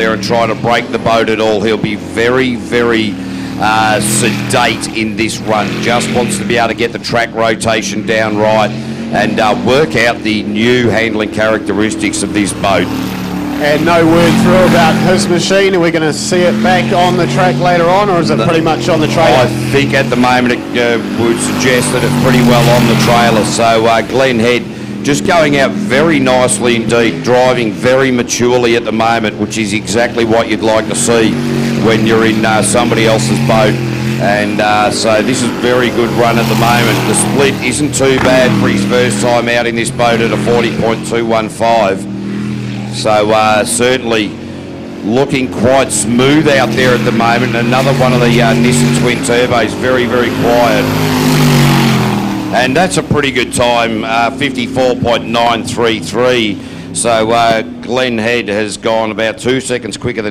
there and try to break the boat at all. He'll be very, very uh, sedate in this run. Just wants to be able to get the track rotation down right and uh, work out the new handling characteristics of this boat. And no word through about his machine. Are we going to see it back on the track later on, or is it pretty much on the trailer? I think at the moment it uh, would suggest that it's pretty well on the trailer. So uh, Glenn Head just going out very nicely indeed, driving very maturely at the moment, which is exactly what you'd like to see when you're in uh, somebody else's boat. And uh, so this is very good run at the moment. The split isn't too bad for his first time out in this boat at a 40.215. So uh, certainly looking quite smooth out there at the moment. Another one of the uh, Nissan twin turbos, very, very quiet. And that's a pretty good time, uh, 54.933. So uh, Glenn Head has gone about two seconds quicker than